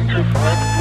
two, five.